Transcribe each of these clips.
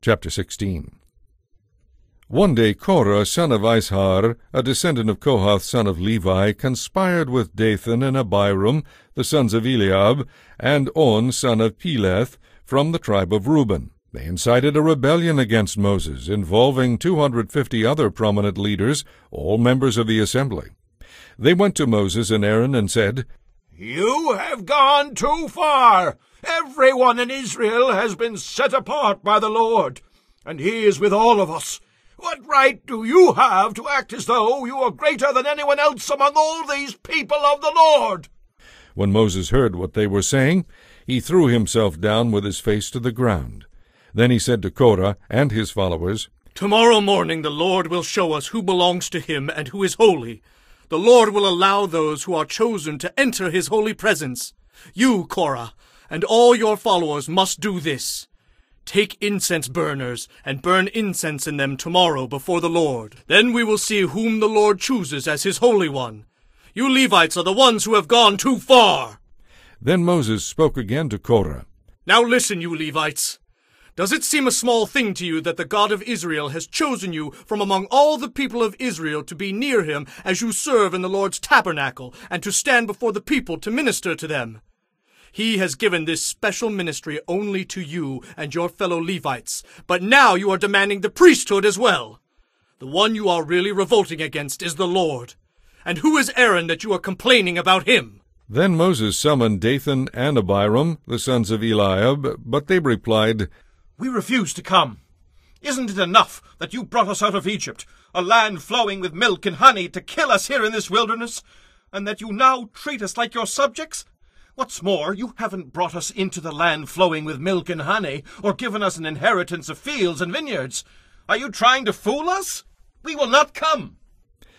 Chapter 16 One day Korah, son of Izhar, a descendant of Kohath, son of Levi, conspired with Dathan and Abiram, the sons of Eliab, and On, son of Peleth, from the tribe of Reuben. They incited a rebellion against Moses, involving 250 other prominent leaders, all members of the assembly. They went to Moses and Aaron and said, You have gone too far. Everyone in Israel has been set apart by the Lord, and he is with all of us. What right do you have to act as though you are greater than anyone else among all these people of the Lord? When Moses heard what they were saying, he threw himself down with his face to the ground. Then he said to Korah and his followers, Tomorrow morning the Lord will show us who belongs to him and who is holy. The Lord will allow those who are chosen to enter his holy presence. You, Korah, and all your followers must do this. Take incense burners and burn incense in them tomorrow before the Lord. Then we will see whom the Lord chooses as his holy one. You Levites are the ones who have gone too far. Then Moses spoke again to Korah. Now listen, you Levites. Does it seem a small thing to you that the God of Israel has chosen you from among all the people of Israel to be near him as you serve in the Lord's tabernacle and to stand before the people to minister to them? He has given this special ministry only to you and your fellow Levites, but now you are demanding the priesthood as well. The one you are really revolting against is the Lord. And who is Aaron that you are complaining about him? Then Moses summoned Dathan and Abiram, the sons of Eliab, but they replied, We refuse to come. Isn't it enough that you brought us out of Egypt, a land flowing with milk and honey, to kill us here in this wilderness, and that you now treat us like your subjects? What's more, you haven't brought us into the land flowing with milk and honey, or given us an inheritance of fields and vineyards. Are you trying to fool us? We will not come.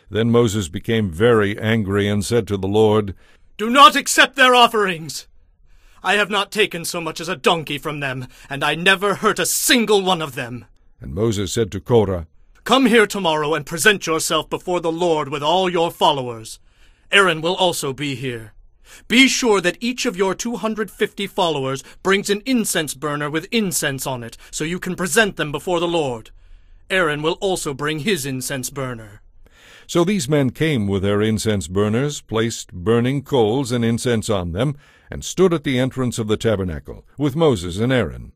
Then Moses became very angry and said to the Lord, Do not accept their offerings. I have not taken so much as a donkey from them, and I never hurt a single one of them. And Moses said to Korah, Come here tomorrow and present yourself before the Lord with all your followers. Aaron will also be here. Be sure that each of your 250 followers brings an incense burner with incense on it, so you can present them before the Lord. Aaron will also bring his incense burner. So these men came with their incense burners, placed burning coals and incense on them, and stood at the entrance of the tabernacle, with Moses and Aaron.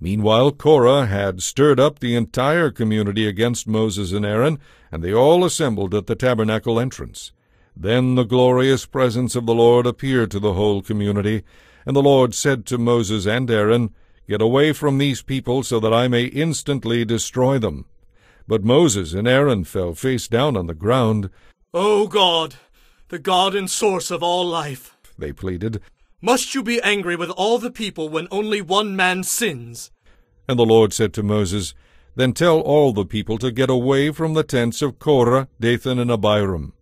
Meanwhile Korah had stirred up the entire community against Moses and Aaron, and they all assembled at the tabernacle entrance. Then the glorious presence of the Lord appeared to the whole community, and the Lord said to Moses and Aaron, Get away from these people, so that I may instantly destroy them. But Moses and Aaron fell face down on the ground. O God, the God and source of all life, they pleaded, must you be angry with all the people when only one man sins? And the Lord said to Moses, Then tell all the people to get away from the tents of Korah, Dathan, and Abiram.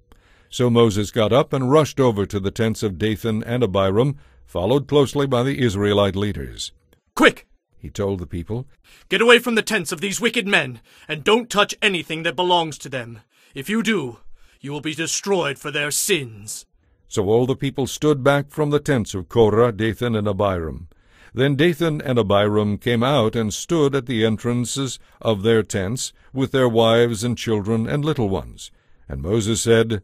So Moses got up and rushed over to the tents of Dathan and Abiram, followed closely by the Israelite leaders. Quick! he told the people. Get away from the tents of these wicked men, and don't touch anything that belongs to them. If you do, you will be destroyed for their sins. So all the people stood back from the tents of Korah, Dathan, and Abiram. Then Dathan and Abiram came out and stood at the entrances of their tents, with their wives and children and little ones. And Moses said,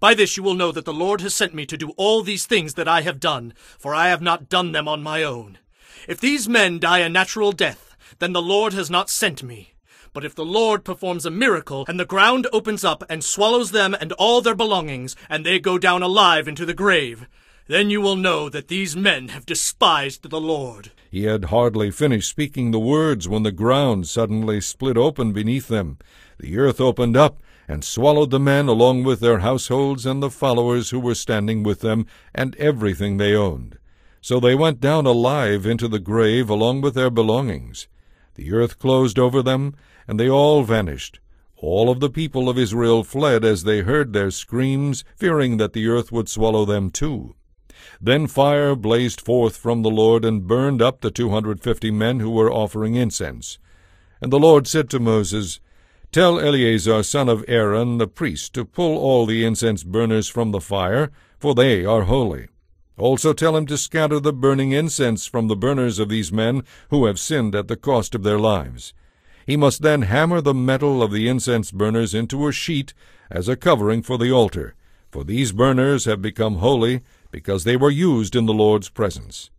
By this you will know that the Lord has sent me to do all these things that I have done, for I have not done them on my own. If these men die a natural death, then the Lord has not sent me. But if the Lord performs a miracle, and the ground opens up and swallows them and all their belongings, and they go down alive into the grave, then you will know that these men have despised the Lord. He had hardly finished speaking the words when the ground suddenly split open beneath them. The earth opened up and swallowed the men along with their households and the followers who were standing with them, and everything they owned. So they went down alive into the grave along with their belongings. The earth closed over them, and they all vanished. All of the people of Israel fled as they heard their screams, fearing that the earth would swallow them too. Then fire blazed forth from the Lord and burned up the two hundred fifty men who were offering incense. And the Lord said to Moses, Tell Eleazar son of Aaron the priest to pull all the incense burners from the fire, for they are holy. Also tell him to scatter the burning incense from the burners of these men who have sinned at the cost of their lives. He must then hammer the metal of the incense burners into a sheet as a covering for the altar, for these burners have become holy because they were used in the Lord's presence.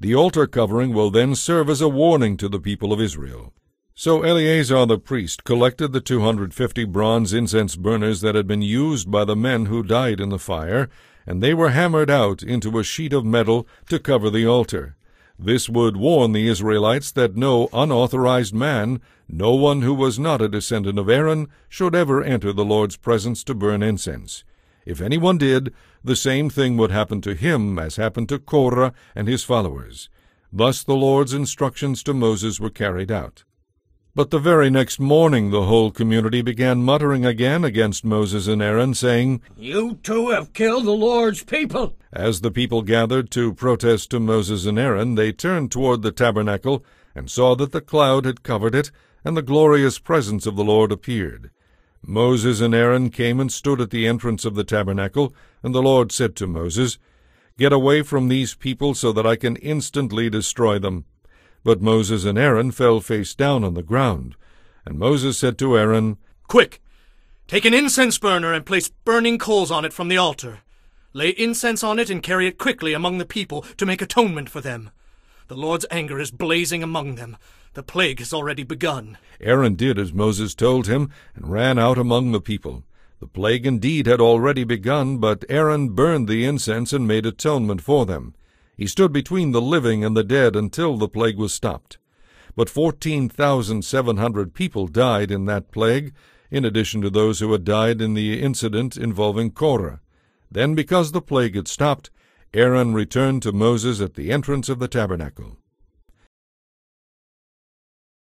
The altar covering will then serve as a warning to the people of Israel. So Eleazar the priest collected the 250 bronze incense burners that had been used by the men who died in the fire, and they were hammered out into a sheet of metal to cover the altar. This would warn the Israelites that no unauthorized man, no one who was not a descendant of Aaron, should ever enter the Lord's presence to burn incense. If anyone did, the same thing would happen to him as happened to Korah and his followers. Thus the Lord's instructions to Moses were carried out. But the very next morning the whole community began muttering again against Moses and Aaron, saying, You two have killed the Lord's people. As the people gathered to protest to Moses and Aaron, they turned toward the tabernacle and saw that the cloud had covered it, and the glorious presence of the Lord appeared. Moses and Aaron came and stood at the entrance of the tabernacle, and the Lord said to Moses, Get away from these people so that I can instantly destroy them. But Moses and Aaron fell face down on the ground. And Moses said to Aaron, Quick! Take an incense burner and place burning coals on it from the altar. Lay incense on it and carry it quickly among the people to make atonement for them. The Lord's anger is blazing among them. The plague has already begun. Aaron did as Moses told him, and ran out among the people. The plague indeed had already begun, but Aaron burned the incense and made atonement for them. He stood between the living and the dead until the plague was stopped. But 14,700 people died in that plague, in addition to those who had died in the incident involving Korah. Then, because the plague had stopped, Aaron returned to Moses at the entrance of the tabernacle.